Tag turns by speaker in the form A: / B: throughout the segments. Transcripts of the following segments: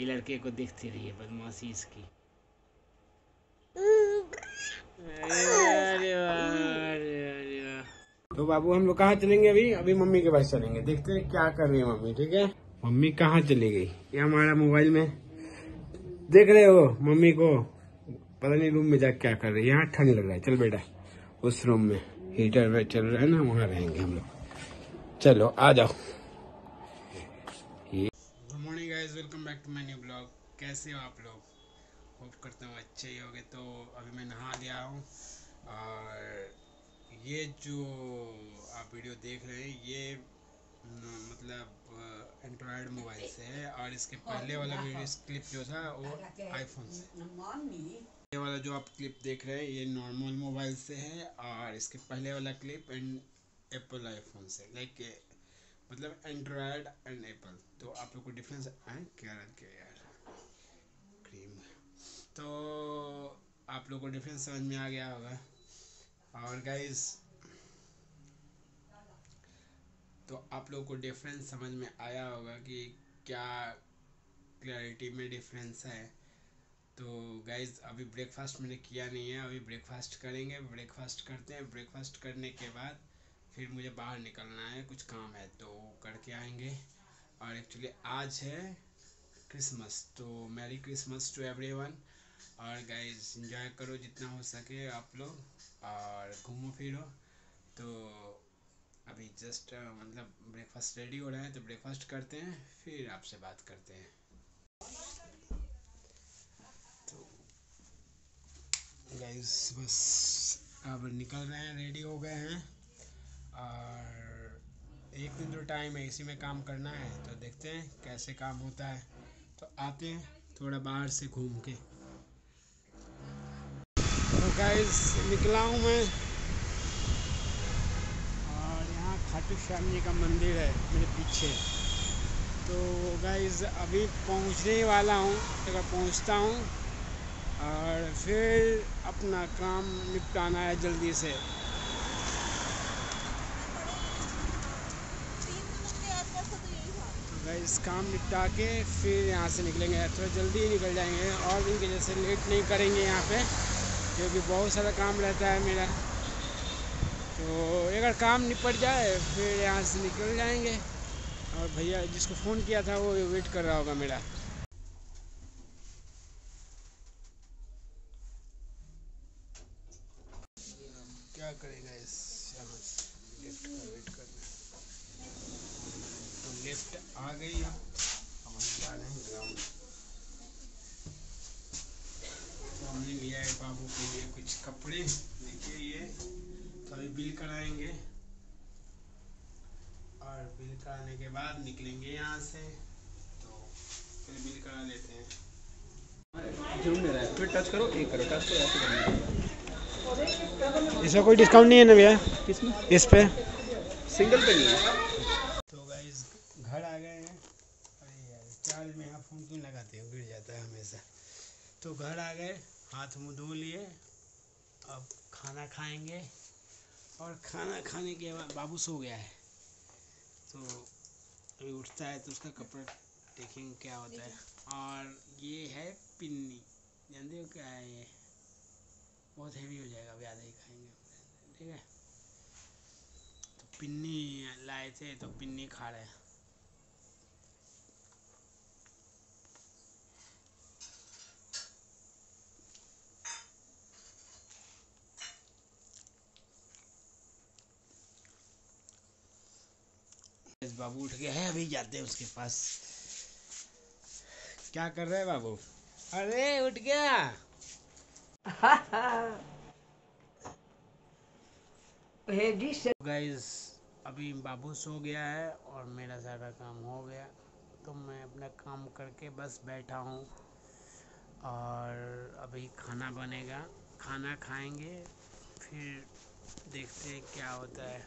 A: ये लड़के को देखती रही है बदमाशी इसकी। तो बाबू, हम लोग कहाँ चलेंगे अभी? अभी मम्मी के पास चलेंगे। देखते हैं क्या कर रही है मम्मी, ठीक है? मम्मी कहाँ चली गई? ये हमारा मोबाइल में। देख रहे हो मम्मी को? पता नहीं रूम में जा क्या कर रही है। यहाँ ठंड लग रहा है। चल बेटा, उस रूम में। हीटर चल रहा है ना, वहाँ रहेंगे हम लोग। चलो, आ जाओ good morning guys welcome back to my new blog कैसे हो आप लोग? होप करता हूँ अच्छे ही होगे। तो अभी मैं नहा लिया हूँ। और ये जो आप वीडियो देख रहे हैं ये मतलब एंड्रॉयड मोबाइल से है। और इसके पहले वाला वीडियो क्लिप जो था वो आईफोन से। ये वाला जो आप क्लिप देख रहे हैं ये नॉर्मल मोबाइल से है। और इसके पहले वाला क्लिप एंड एप्पल आईफोन से। लाइक मतलब एंड्रॉयड एंड एप्पल तो आप लोग को डिफरेंस है क्या क्या यार? क्रीम तो आप लोग को डिफरेंस समझ में आ गया होगा। और गाइस तो आप लोग को डिफरेंस समझ में आया होगा कि क्या क्लैरिटी में डिफरेंस है। तो गाइज़ अभी ब्रेकफास्ट मैंने किया नहीं है। अभी ब्रेकफास्ट करेंगे। ब्रेकफास्ट करते हैं। ब्रेकफास्ट करने के बाद फिर मुझे बाहर निकलना है, कुछ काम है तो करके आएँगे। और एक्चुअली आज है क्रिसमस तो merry Christmas to everyone और गाइज़ इंजॉय करो जितना हो सके आप लोग, और घूमो फिरो। तो अभी जस्ट मतलब ब्रेकफास्ट रेडी हो रहा है तो ब्रेकफास्ट करते हैं, फिर आपसे बात करते हैं। तो गाइज़ बस अब निकल रहे हैं रेडी हो गए हैं। और एक दिन जो टाइम है इसी में काम करना है तो देखते हैं कैसे काम होता है। तो आते हैं थोड़ा बाहर से घूम के। तो गाइस निकला हूँ मैं। और यहाँ खाटू श्याम जी का मंदिर है, मेरे पीछे। तो गाइस अभी पहुँचने ही वाला हूँ अगर पहुँचता हूँ। और फिर अपना काम निपटाना है जल्दी से। तो इस काम निपटा के फिर यहाँ से निकलेंगे। थोड़ा जल्दी ही निकल जाएँगे और दिन के जैसे लेट नहीं करेंगे यहाँ पे, क्योंकि बहुत सारा काम रहता है मेरा। तो अगर काम निपट जाए, फिर यहाँ से निकल जाएँगे। और भैया, जिसको फ़ोन किया था, वो वेट कर रहा होगा मेरा क्या करेगा इस यहाँ से लेफ़्ट का वेट करना तो लेफ़्ट आ गई अब हम जा रहे हैं ग्राउंड तो हमने लिया है बाबू के लिए कुछ कपड़े। देखिए ये तो अभी बिल कराएँगे। और बिल कराने के बाद निकलेंगे यहाँ से। तो फिर बिल करा लेते हैं।
B: ज़रूर फिर टच करो एक करो टच करो ऐसे करना है।
A: इसमें कोई डिस्काउंट नहीं है ना भैया?
B: किसमें?
A: इस पे।
B: सिंगल पे नहीं है
A: तो गाइस घर आ गए हैं अरे यार चार्ज में यहाँ फ़ोन क्यों लगाते हो? गिर जाता है हमेशा। तो घर आ गए हाथ मुँह धो लिए अब खाना खाएँगे। और खाना खाने के बाद बाबू सो गया है। तो अभी उठता है तो उसका कपड़ा देखेंगे क्या होता है। और ये है पिन्नी। जानते हो क्या है ये? बहुत हैवी हो जाएगा अभी आधा ही खाएँगे। ठीक है? तो पिन्नी लाए थे तो पिन्नी खा रहे हैं। बाबू उठ गया है अभी जाते हैं उसके पास। क्या कर रहे हैं बाबू? अरे उठ गया। गाइस अभी बाबू सो गया है और मेरा सारा काम हो गया। तो मैं अपना काम करके बस बैठा हूँ और अभी खाना बनेगा। खाना खाएँगे फिर देखते हैं क्या होता है।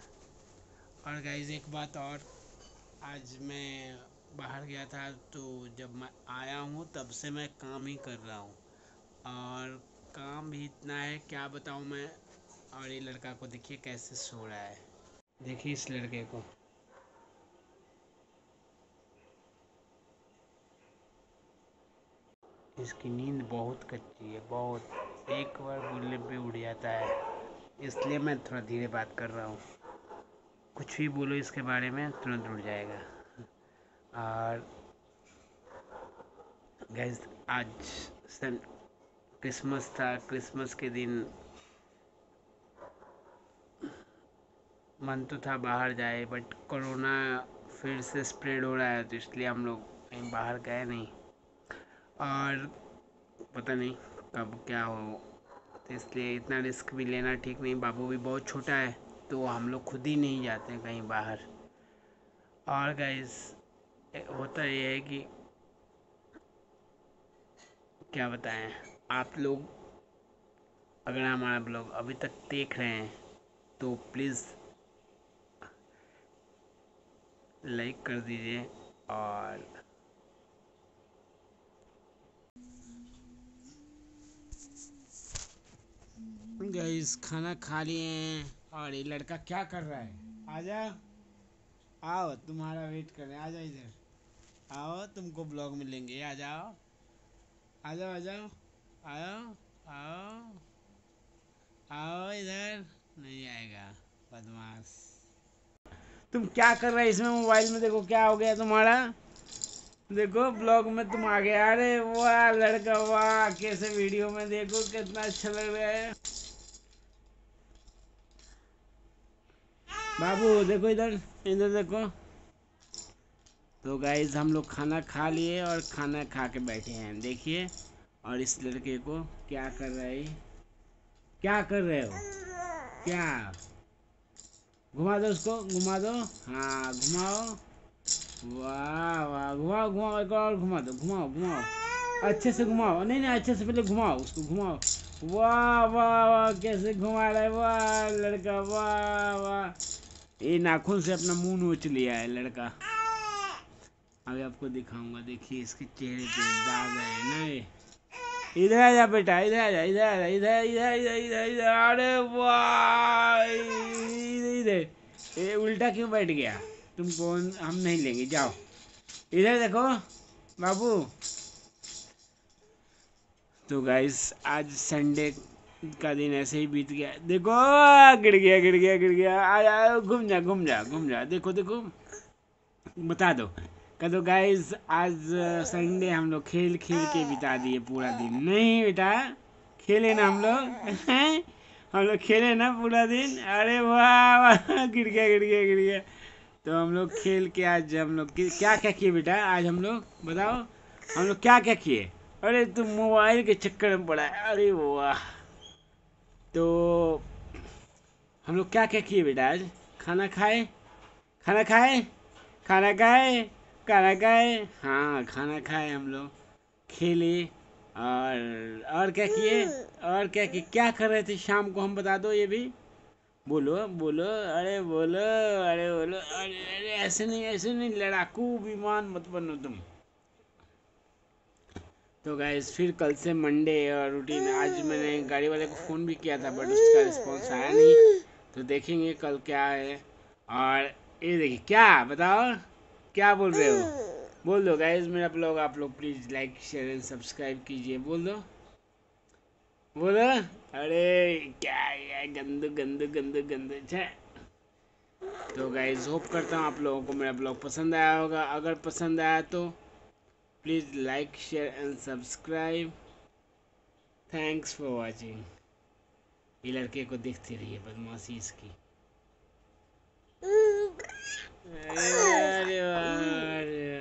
A: और गाइस एक बात और। आज मैं बाहर गया था तो जब मैं आया हूँ, तब से मैं काम ही कर रहा हूँ। और काम भी इतना है, क्या बताऊँ मैं? और ये लड़का को देखिए कैसे सो रहा है। देखिए इस लड़के को। इसकी नींद बहुत कच्ची है, बहुत। एक बार बोलने पे उड़ जाता है, इसलिए मैं थोड़ा धीरे बात कर रहा हूँ। कुछ भी बोलो, इसके बारे में तुरंत उड़ जाएगा। और गैस आज सन क्रिसमस था। क्रिसमस के दिन मन तो था बाहर जाए बट कोरोना फिर से स्प्रेड हो रहा है तो इसलिए हम लोग कहीं बाहर गए नहीं। और पता नहीं कब क्या हो तो इसलिए इतना रिस्क भी लेना ठीक नहीं। बाबू भी बहुत छोटा है। तो हम लोग खुद ही नहीं जाते कहीं बाहर। और गैस होता ये है कि क्या बताएँ, आप लोग, अगर हमारा ब्लॉग अभी तक देख रहे हैं तो प्लीज़ लाइक कर दीजिए और गैस खाना खा लिए हैं। और ये लड़का क्या कर रहा है? आजा। आओ तुम्हारा वेट कर। रहे हैं आजा इधर। आओ तुमको ब्लॉग में लेंगे आ जाओ आ जाओ आ जाओ आओ आओ। आओ इधर। नहीं आएगा। बदमाश। तुम क्या कर रहे हो इसमें मोबाइल में? देखो क्या हो गया तुम्हारा। देखो ब्लॉग में तुम आ गए। अरे वाह लड़का वाह कैसे वीडियो में देखो कितना अच्छा लग रहा है। बाबू, देखो इधर इधर देखो। तो गाइज़ हम लोग खाना खा लिए और खाना खा के बैठे हैं। देखिए, और इस लड़के को क्या कर रहे है? क्या कर रहे हो? क्या? घुमा दो उसको, घुमा दो। हाँ घुमाओ। वाह वाह, घुमाओ घुमाओ, एक और घुमा दो, घुमाओ घुमाओ। अच्छे से घुमाओ। नहीं नहीं, अच्छे से पहले घुमाओ उसको, घुमाओ। वाह वाह वाह, कैसे घुमा रहे वाह, लड़का, वाह वाह। ये नाखून से अपना मुँह नोच लिया है, लड़का। अभी आपको दिखाऊँगा, देखिए इसके चेहरे पे दाग है ना ये। इधर आ जा बेटा, इधर आ जा, इधर आ जा, इधर इधर इधर इधर इधर, अरे वाह! इधर इधर। ये उल्टा क्यों बैठ गया? तुम कौन? हम नहीं लेंगे, जाओ। इधर देखो, बाबू। तो गाइस आज संडे का दिन ऐसे ही बीत गया। देखो गिर गया गिर गया गिर गया। आ घूम जा घूम जा घूम जा। देखो देखो। बता दो। कह दो गाइस आज संडे हम लोग खेल खेल के बिता दिए पूरा दिन। नहीं बेटा, खेले ना हम लोग। हम लोग खेले ना पूरा दिन। अरे वाह वाह गिर गया गिर गया गिर गया। तो हम लोग खेल के आज हम लोग क्या क्या किए बेटा, आज हम लोग? बताओ। हम लोग क्या क्या किए? अरे तुम मोबाइल के चक्कर में पड़ा है। अरे वाह। तो हम लोग क्या क्या किए बेटा आज? खाना खाए? खाना खाए? खाना खाए? खाना खाए? हाँ खाना खाए हम लोग। खेले और और क्या किए? और क्या किए? क्या कर रहे थे? शाम को हम बता दो ये भी। बोलो बोलो, अरे बोलो अरे बोलो, अरे अरे, ऐसे नहीं ऐसे नहीं, लड़ाकू विमान मत बनो तुम। तो गाइस फिर कल से मंडे और रूटीन आज मैंने गाड़ी वाले को फ़ोन भी किया था बट उसका रिस्पॉन्स आया नहीं। तो देखेंगे कल क्या है। और ये देखिए, क्या? बताओ, क्या बोल रहे हो? बोल दो गाइस मेरा ब्लॉग आप लोग please like share and subscribe कीजिए। बोल दो। बोलो अरे, क्या है? गंदू गंदू गंदू गंदू, छे। तो गाइज़ होप करता हूँ आप लोगों को मेरा ब्लॉग पसंद आया होगा। अगर पसंद आया तो please like share and subscribe thanks for watching ये लड़के को देखती रहिए बदमाशी इसकी।